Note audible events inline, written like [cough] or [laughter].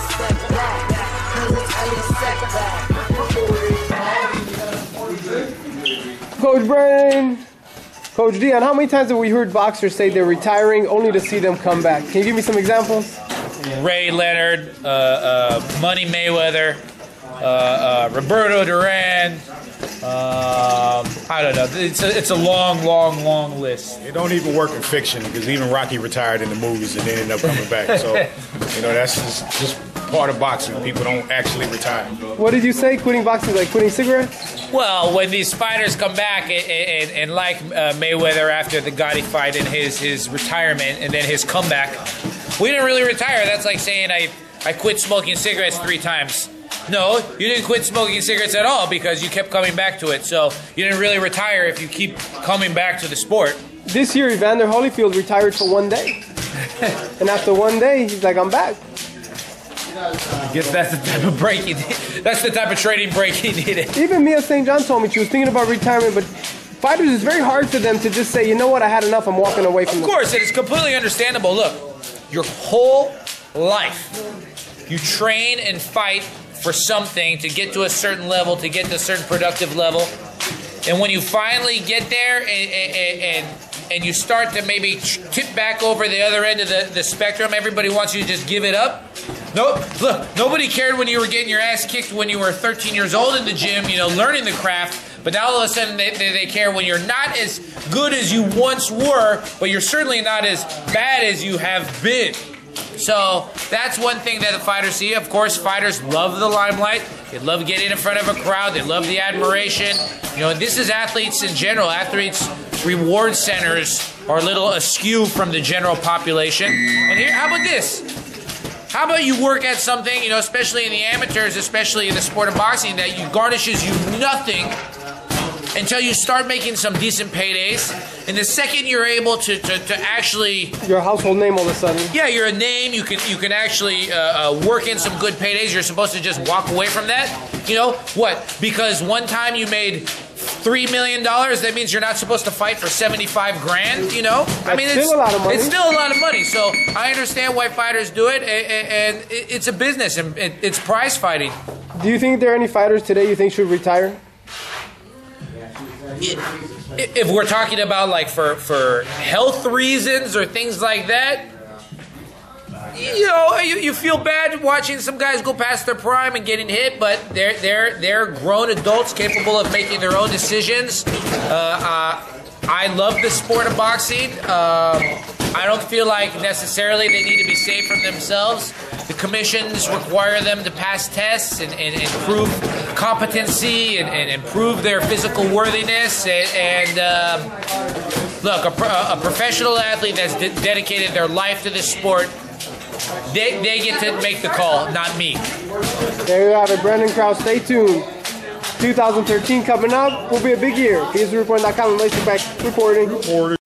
a step back. Cause it's only a setback. Coach Brain, Coach Dion, how many times have we heard boxers say they're retiring only to see them come back? Can you give me some examples? Ray Leonard, uh, uh, Money Mayweather, uh, uh, Roberto Duran. Um, I don't know. It's a, it's a long, long, long list. It don't even work in fiction because even Rocky retired in the movies and then ended up coming back. So, [laughs] you know, that's just, just part of boxing. People don't actually retire. What did you say? Quitting boxing is like quitting cigarettes? Well, when these fighters come back and, and, and like uh, Mayweather after the Gatti fight and his, his retirement and then his comeback, we didn't really retire. That's like saying I, I quit smoking cigarettes three times. No, you didn't quit smoking cigarettes at all because you kept coming back to it. So you didn't really retire if you keep coming back to the sport. This year, Evander Holyfield retired for one day. [laughs] and after one day, he's like, I'm back. I guess that's the type of break he. That's the type of trading break he needed. Even Mia St. John told me she was thinking about retirement, but fighters, it's very hard for them to just say, you know what, I had enough, I'm walking away from Of course, it is completely understandable. Look, your whole life, you train and fight for something to get to a certain level, to get to a certain productive level. And when you finally get there and, and, and, and you start to maybe tip back over the other end of the, the spectrum, everybody wants you to just give it up. No, look, nobody cared when you were getting your ass kicked when you were 13 years old in the gym, you know, learning the craft. But now all of a sudden they, they, they, care when you're not as good as you once were, but you're certainly not as bad as you have been. So that's one thing that the fighters see. Of course, fighters love the limelight. They love getting in front of a crowd. They love the admiration. You know, this is athletes in general. Athletes reward centers are a little askew from the general population. And here, how about this? How about you work at something, you know, especially in the amateurs, especially in the sport of boxing, that you garnishes you nothing until you start making some decent paydays. And the second you're able to, to, to actually your household name all of a sudden. Yeah, you're a name. You can you can actually uh, uh, work in some good paydays. You're supposed to just walk away from that. You know what? Because one time you made three million dollars, that means you're not supposed to fight for seventy-five grand. You know, I mean, it's still a lot of money. It's still a lot of money. So I understand why fighters do it, and it's a business, and it's prize fighting. Do you think there are any fighters today you think should retire? if we're talking about like for for health reasons or things like that you know you, you feel bad watching some guys go past their prime and getting hit but they're they're they're grown adults capable of making their own decisions uh, uh, I love the sport of boxing. Um, I don't feel like necessarily they need to be saved from themselves. The commissions require them to pass tests and, and, and prove competency and, and, improve their physical worthiness. And, and um, look, a, a, professional athlete that's de- dedicated their life to this sport, they, they get to make the call, not me. There you have it, Brandon Krause. Stay tuned. 2013 coming up will be a big year. PSReport.com and Laserback reporting. reporting.